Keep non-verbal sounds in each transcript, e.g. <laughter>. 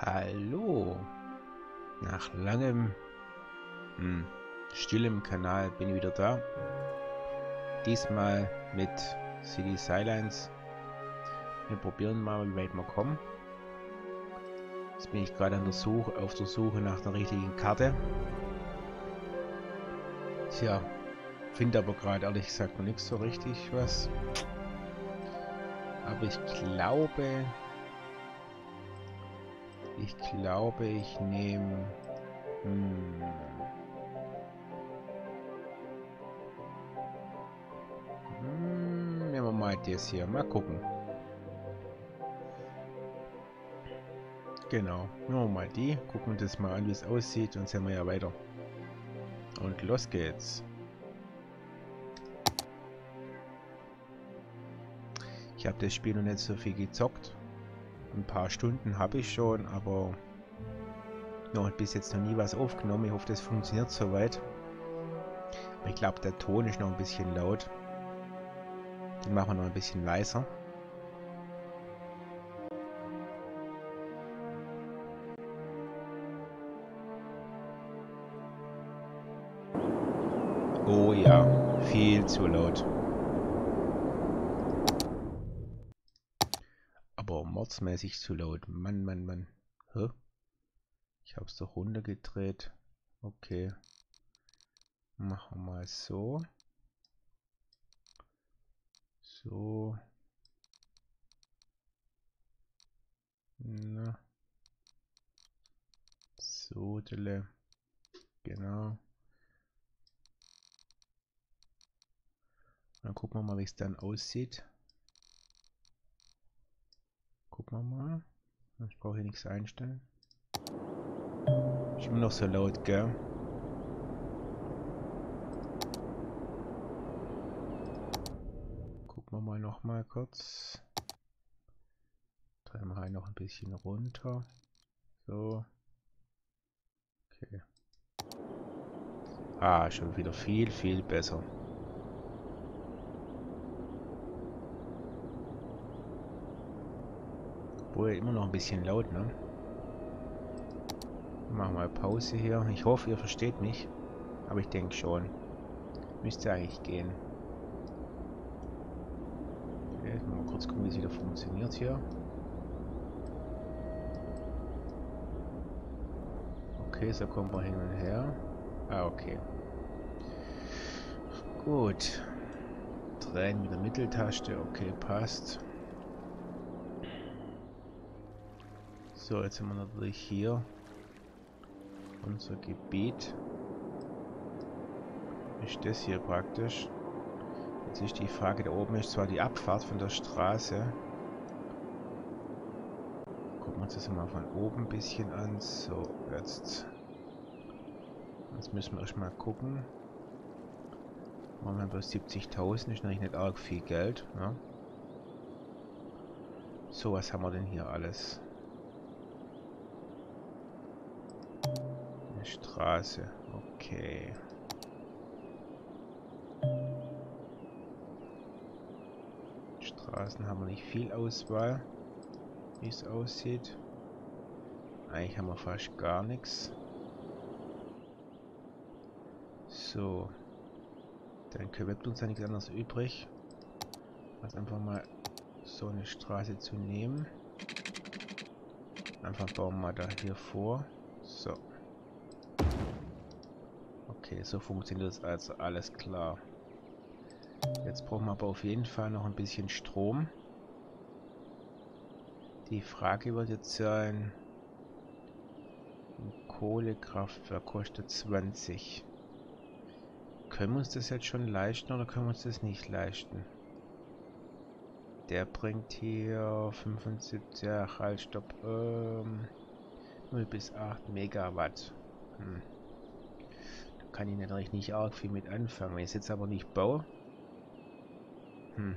Hallo. Nach langem hm, stillem Kanal bin ich wieder da. Diesmal mit City Skylines. Wir probieren mal, wie weit wir kommen. Jetzt bin ich gerade an der Suche, auf der Suche nach der richtigen Karte. Tja, finde aber gerade ehrlich gesagt noch nichts so richtig was. Aber ich glaube, ich glaube, ich nehme... Hm. Hm, nehmen wir mal das hier. Mal gucken. Genau. Nehmen wir mal die. Gucken wir das mal an, wie es aussieht. Und sehen wir ja weiter. Und los geht's. Ich habe das Spiel noch nicht so viel gezockt. Ein paar Stunden habe ich schon, aber noch bis jetzt noch nie was aufgenommen. Ich hoffe, das funktioniert soweit. ich glaube, der Ton ist noch ein bisschen laut. Den machen wir noch ein bisschen leiser. Oh ja, viel zu laut. Mordsmäßig zu laut. Mann, Mann, Mann. Hä? Ich hab's doch runtergedreht. Okay. Machen wir mal so. So. Na. So, Dille. Genau. Dann gucken wir mal, wie es dann aussieht. Gucken wir mal. Ich brauche hier nichts einstellen. Ist immer noch so laut, gell? Gucken wir mal noch mal kurz. Drehen wir noch ein bisschen runter. So. Okay. Ah, schon wieder viel, viel besser. Obwohl immer noch ein bisschen laut, ne? Machen wir Pause hier. Ich hoffe, ihr versteht mich. Aber ich denke schon. Müsste eigentlich gehen. Okay, mal kurz gucken, wie es wieder funktioniert hier. Okay, so kommen wir hin und her. Ah, okay. Gut. Drehen mit der Mitteltaste. Okay, passt. So, jetzt sind wir natürlich hier. Unser Gebiet. Ist das hier praktisch. Jetzt ist die Frage, da oben ist zwar die Abfahrt von der Straße. Gucken wir uns das mal von oben ein bisschen an. So, jetzt. Jetzt müssen wir erstmal gucken. Machen wir bloß 70.000, ist natürlich nicht arg viel Geld. Ne? So, was haben wir denn hier alles? Straße. Okay. Straßen haben wir nicht viel Auswahl, wie es aussieht. Eigentlich haben wir fast gar nichts. So. Dann bleibt uns ja nichts anderes übrig, als einfach mal so eine Straße zu nehmen. Einfach bauen wir da hier vor. So. Okay, so funktioniert es also alles klar. Jetzt brauchen wir aber auf jeden Fall noch ein bisschen Strom. Die Frage wird jetzt sein, ein Kohlekraftwerk kostet 20. Können wir uns das jetzt schon leisten oder können wir uns das nicht leisten? Der bringt hier 75, ja, halt, stopp, ähm, 0 bis 8 Megawatt. Hm kann ich natürlich nicht arg viel mit anfangen. Wenn ich es jetzt aber nicht baue... Hm.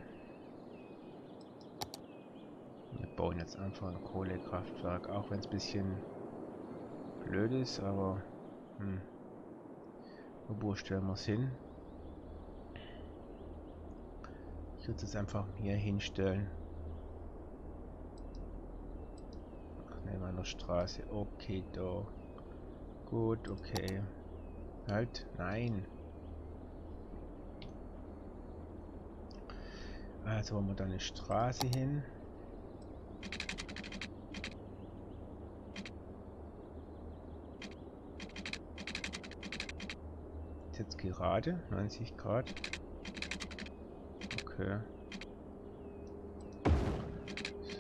Wir bauen jetzt einfach ein Kohlekraftwerk, auch wenn es ein bisschen blöd ist, aber... Hm. Wo stellen wir es hin? Ich würde es einfach hier hinstellen. Nehmen wir der Straße. Okay, da. Gut, okay. Halt, nein. Also haben wir da eine Straße hin. Ist jetzt gerade, 90 Grad. Okay.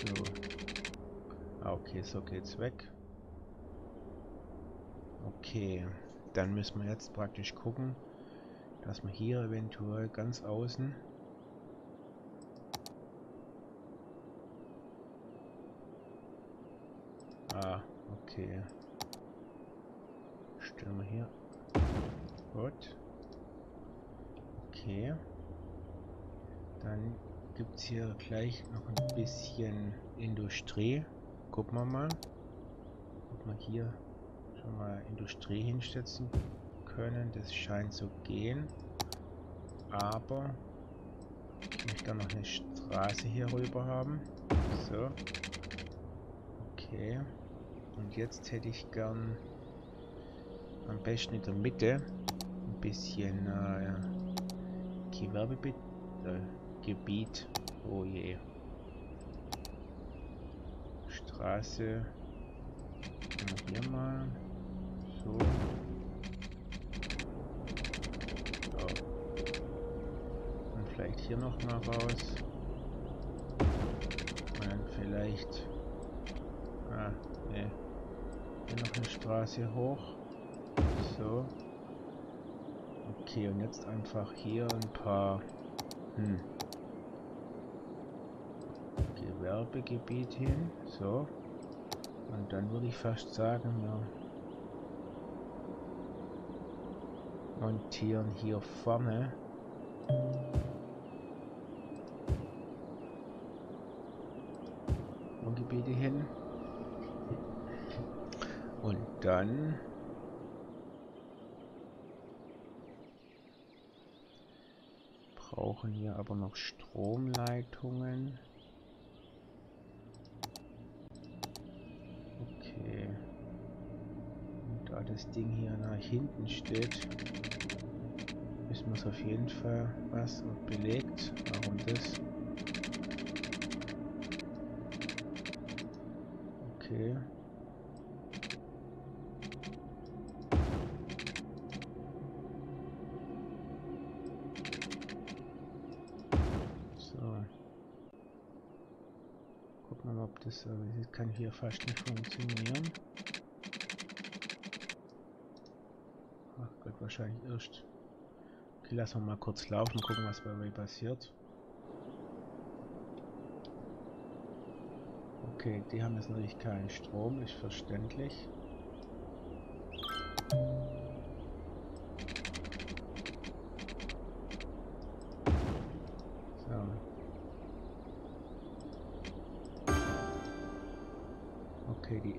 So. Ah, okay, so geht's weg. Okay, dann müssen wir jetzt praktisch gucken, dass wir hier eventuell ganz außen Ah, okay. Stellen wir hier. Gut. Okay. Dann gibt es hier gleich noch ein bisschen Industrie. Gucken wir mal. Ob wir hier schon mal Industrie hinsetzen können. Das scheint zu gehen. Aber ich möchte noch eine Straße hier rüber haben. So. Okay. Und jetzt hätte ich gern am besten in der Mitte ein bisschen äh, Gewerbegebiet. Äh, oh je. Straße. Hier mal. So. so. Und vielleicht hier noch mal raus. Und dann vielleicht Ah, ne. Hier noch eine Straße hoch. So. Okay, und jetzt einfach hier ein paar hm, Gewerbegebiet hin. So. Und dann würde ich fast sagen, ja. Montieren hier vorne. Gebiete hin. Und dann brauchen wir aber noch Stromleitungen. Okay. Und da das Ding hier nach hinten steht, wir es auf jeden Fall was belegt. Warum das? Okay. das, das kann hier fast nicht funktionieren. Ach Gott, wahrscheinlich erst. Okay, lassen wir mal kurz laufen, gucken, was bei mir passiert. Okay, die haben jetzt natürlich keinen Strom, ist verständlich.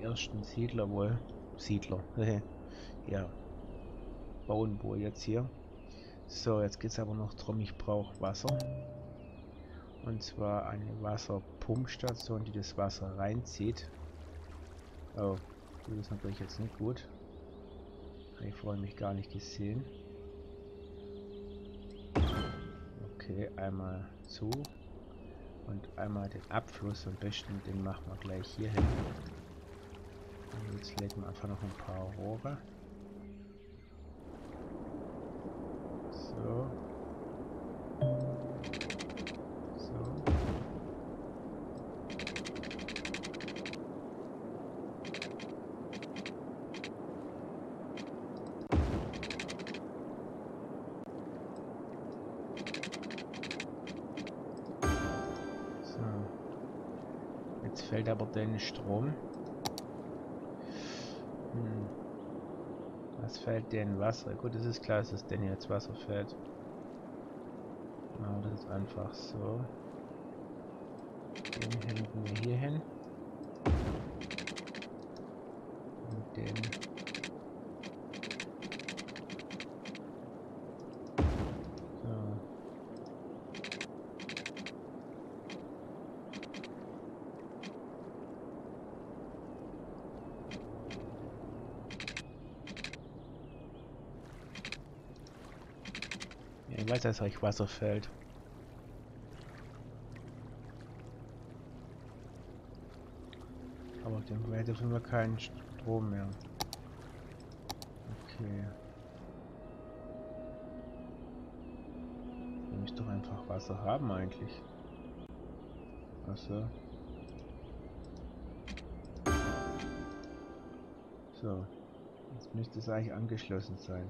ersten Siedler wohl. Siedler. <laughs> ja. Bauen wohl jetzt hier. So, jetzt geht es aber noch darum, ich brauche Wasser. Und zwar eine Wasserpumpstation, die das Wasser reinzieht. Oh, das ist natürlich jetzt nicht gut. Ich vorhin mich gar nicht gesehen. Okay, einmal zu. Und einmal den Abfluss am besten, den machen wir gleich hier hin. Jetzt legen wir einfach noch ein paar Rohre. So. So. So. Jetzt fällt aber den Strom. Hm. Was fällt denn Wasser? Gut, es ist klar, dass es denn jetzt Wasser fällt. Aber das ist einfach so. Den hängen wir hier hin. Und den weiß, dass euch Wasser fällt. Aber dem dürfen wir keinen Strom mehr. Okay. Ihr müsst doch einfach Wasser haben eigentlich. Achso. So. Jetzt müsste es eigentlich angeschlossen sein.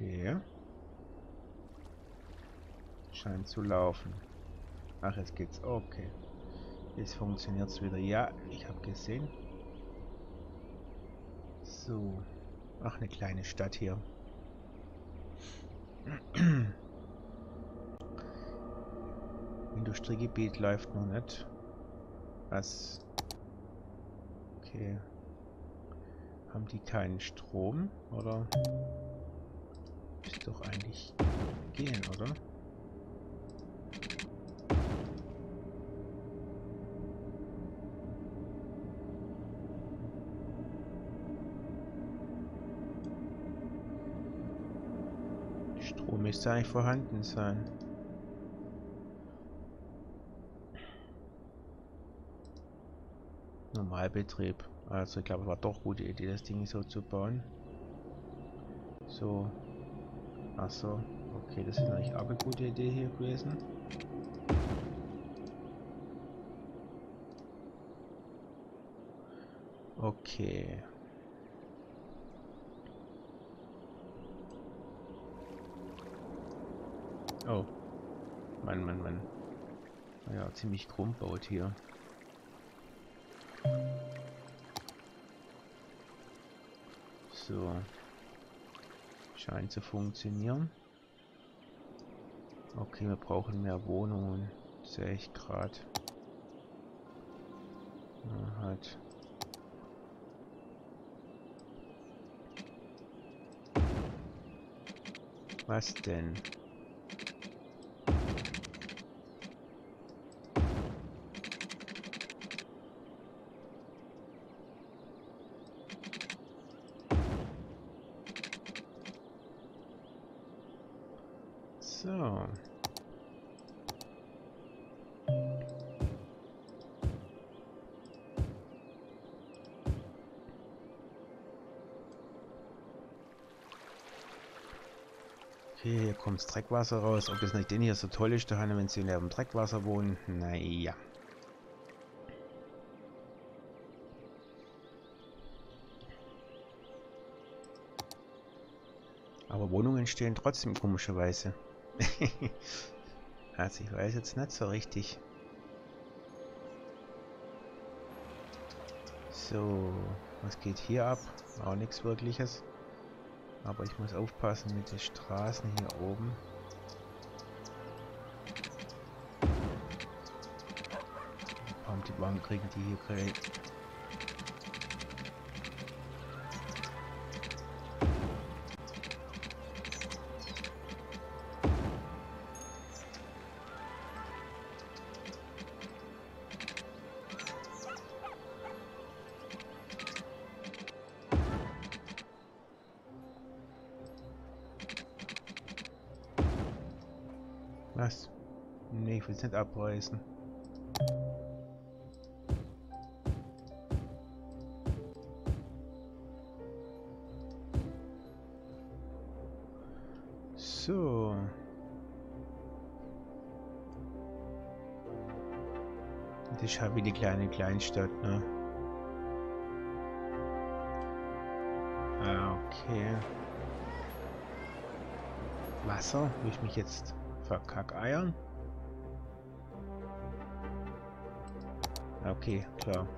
Okay. Scheint zu laufen. Ach, jetzt geht's. Okay. Jetzt funktioniert es wieder. Ja, ich habe gesehen. So. Ach, eine kleine Stadt hier. <clears throat> Industriegebiet läuft noch nicht. Was? Okay. Haben die keinen Strom? Oder? Ist doch eigentlich gehen, oder? Strom müsste eigentlich vorhanden sein. Normalbetrieb. Also ich glaube, war doch gute Idee, das Ding so zu bauen. So. Achso. Okay, das ist eigentlich auch eine gute Idee hier gewesen. Okay. Oh. Mann, Mann, Mann. Ja, ziemlich krumm baut hier. So. Scheint zu funktionieren. Okay, wir brauchen mehr Wohnungen. Sehe ich gerade. Halt. Was denn? Okay, hier kommt Dreckwasser raus. Ob das nicht denn hier so toll ist, da wenn sie in dem Dreckwasser wohnen, naja. Aber Wohnungen stehen trotzdem komischerweise. <laughs> also ich weiß jetzt nicht so richtig. So, was geht hier ab? Auch nichts wirkliches. Aber ich muss aufpassen mit den Straßen hier oben. Warum die Wagen kriegen die hier Was? Nee, ich will es nicht abreißen. So. Das ist halt wie die kleine Kleinstadt, ne? Ah, okay. Wasser? Will ich mich jetzt Verkackeiern? Okay, klar.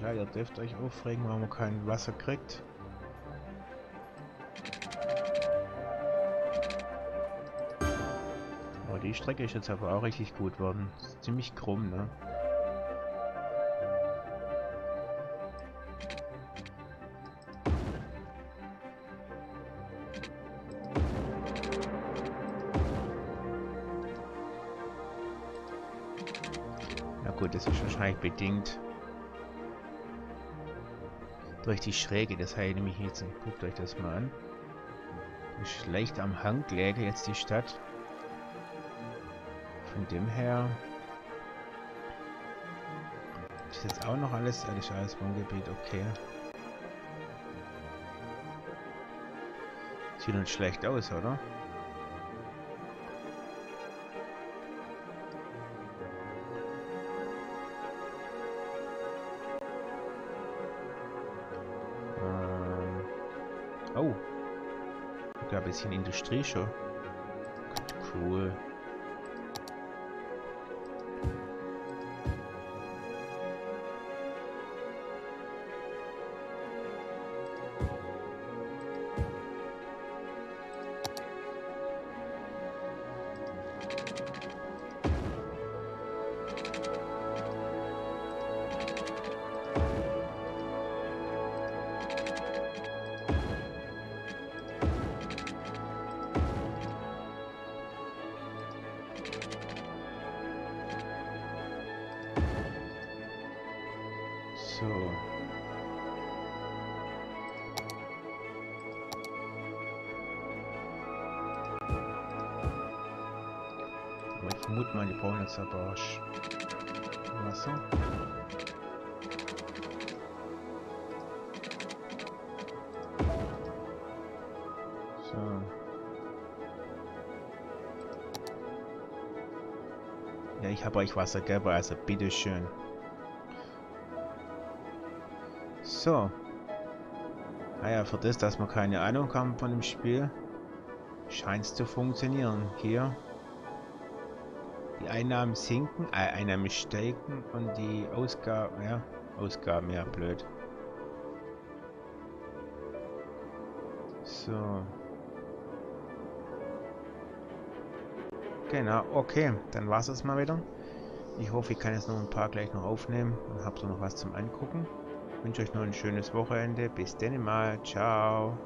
Klar. Ihr dürft euch aufregen, warum man kein Wasser kriegt. Die Strecke ist jetzt aber auch richtig gut worden. Ziemlich krumm, ne? Na gut, das ist wahrscheinlich bedingt durch die Schräge. Das nämlich jetzt nicht. Guckt euch das mal an. Schlecht am Hang läge jetzt die Stadt. Von dem her ist jetzt auch noch alles, alles, alles Wohngebiet, okay. Sieht uns schlecht aus, oder? Bisschen Industrie schon. Cool. So. Aber ich vermute mal, die brauchen jetzt aber Wasser. Ich habe euch Wasser gegeben, also bitteschön. So. Naja, für das, dass wir keine Ahnung haben von dem Spiel, scheint es zu funktionieren. Hier. Die Einnahmen sinken, äh, Einnahmen steigen und die Ausgaben, ja, Ausgaben, ja, blöd. So. Genau, okay, dann war es mal wieder. Ich hoffe, ich kann jetzt noch ein paar gleich noch aufnehmen und habt ihr noch was zum Angucken. Wünsche euch noch ein schönes Wochenende. Bis dann mal. Ciao.